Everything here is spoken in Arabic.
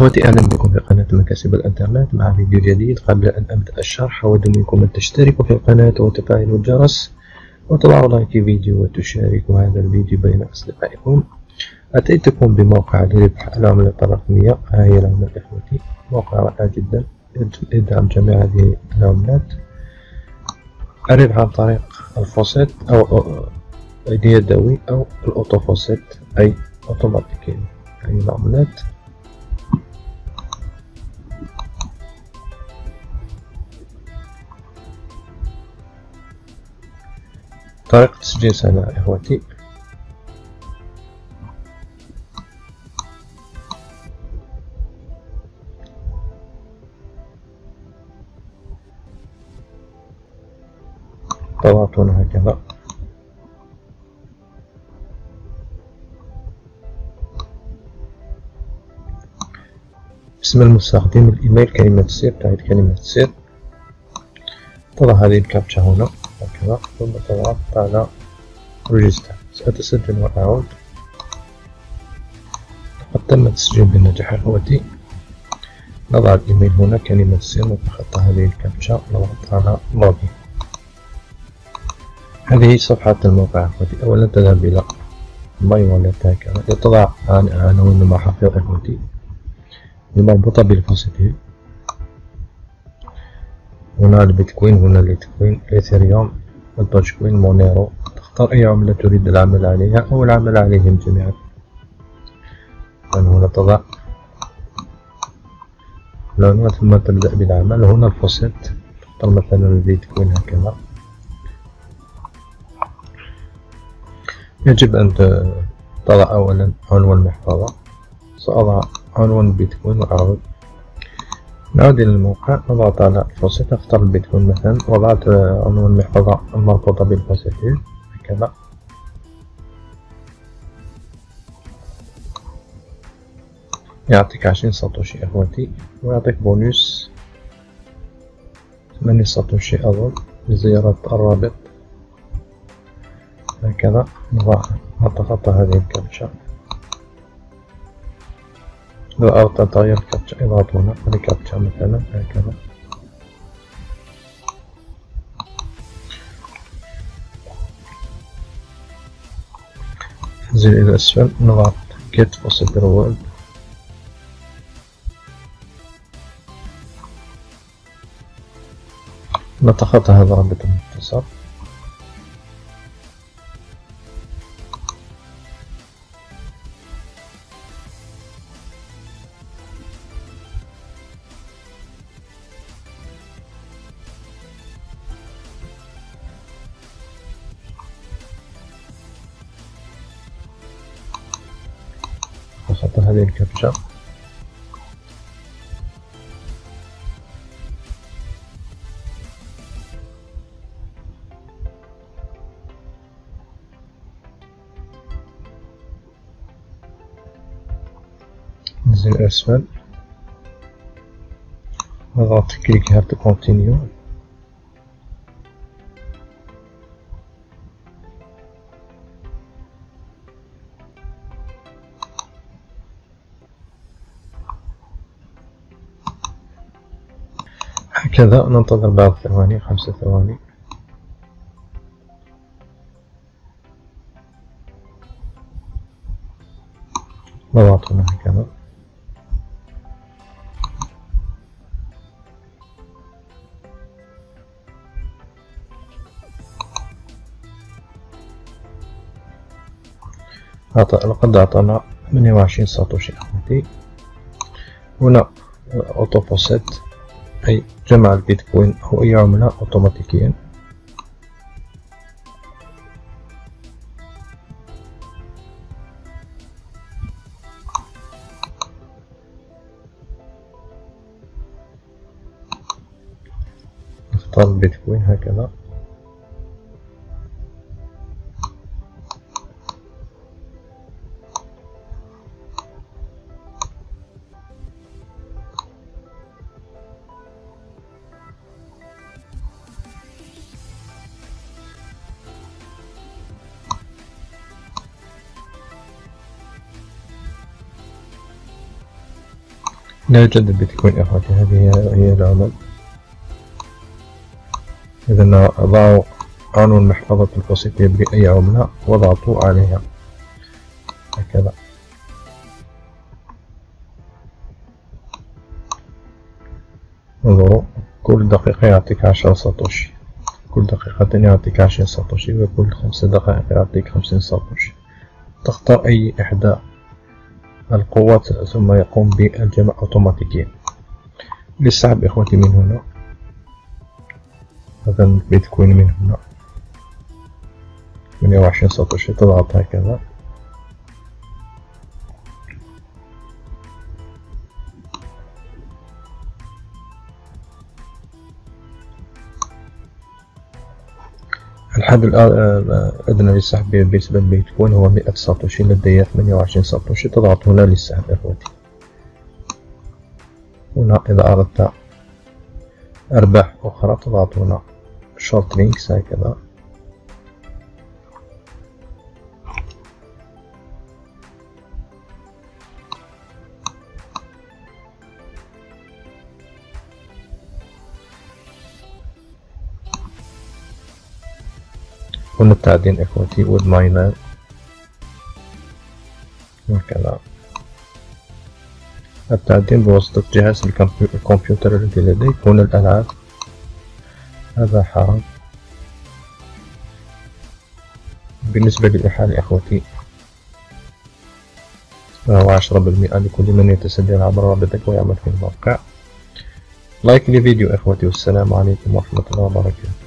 إخوتي أهلا بكم في قناة مكاسب الإنترنت. مع فيديو جديد قبل أن أبدأ الشرح أود منكم أن تشتركوا في القناة وتفعلوا الجرس وتضعوا like للفيديو وتشاركوا هذا الفيديو بين أصدقائكم. أتيتكم بموقع لربح العملة الرقمية ها هي العملة إخوتي. موقع رائع جدا. يدعم جميع هذه العملات الربح عن طريق ال faucet أو اليدوي أو ال auto faucet أي اوتوماتيكي هذه العملات طريقة تسجيل سنة إخوتي. تضغطون هكذا. اسم المستخدم الإيميل كلمة السر تعيد كلمة السر تضع هذه الكابتشا هنا. هكذا ثم تضغط على register سأتسجل وأعود قد تم التسجيل بنجاح اخوتي نضع الايميل هنا كلمة السر نتخطى هذه الكابتشا نضغط على login هذه صفحة الموقع اخوتي اولا تذهب إلى my wallet هكذا تضع عناوين المحافظ اخوتي المربوطة بال faucet هنا البيتكوين هنا البيتكوين الاثيريوم الدوجكوين مونيرو. تختار أي عملة تريد العمل عليها أو العمل عليهم جميعا. هنا تضع هنا ثم تبدأ بالعمل. هنا ال faucet تختار مثلا البيتكوين هكذا. يجب أن تضع أولا عنوان المحفظة سأضع عنوان البيتكوين وأعود نعود إلى الموقع نضغط على ال faucet أختار البيتكوين مثلا وضعت عنوان المحفظة المربوطة بال faucet هكذا. يعطيك عشرين ساتوشي اخوتي ويعطيك بونوس ثمانية ساتوشي اظن لزيارة الرابط هكذا. نتخطى هذه الكابتشا لو أردت أن تغير الكابتشا اضغط هنا هذه كابتشا مثلا هكذا ننزل إلى أسفل نضغط get possible world. نتخطى هذا رابط المتصل نتخطى هذه الكابتشا ننزل أسفل. نضغط click here to continue هكذا ننتظر بعض ثواني خمسة ثواني. نضغط هنا هكذا لقد أعطانا 28 ساتوشي أخوتي هنا أوتو بوسيت أي جمع البيتكوين أو أي عملة أوتوماتيكيا. نختار البيتكوين هكذا. لا يوجد بيتكوين إخوتي هذه هي العملة. إذا ضعوا عنوان محفظة ال faucet بأي عملة وضغطوا عليها. هكذا. انظروا. كل دقيقة يعطيك عشرة ساتوشي كل دقيقة يعطيك عشرين ساتوشي وكل خمس دقائق يعطيك خمسين ساتوشي تختار أي إحدى القوات ثم يقوم بالجمع أوتوماتيكيا للسحب إخوتي من هنا. هذا البيتكوين من هنا. 28 ساتوشي تضغط هكذا. الحد الأدنى للسحب بالنسبة للبيتكوين هو مئة ساتوشي لدي ثمانية وعشرين ساتوشي تضغط هنا للسحب إخوتي هنا إذا أردت أرباح أخرى تضغط هنا. short links هكذا. هنا التعدين my name هكذا التعدين بواسطة جهاز الكمبيوتر الذي لديك هنا الألعاب. هذا حرام. بالنسبة للإحالة إخوتي فهو عشرة بالمئة لكل من يتسجل عبر رابطك ويعمل في الموقع. لايك لفيديو إخوتي والسلام عليكم ورحمة الله وبركاته.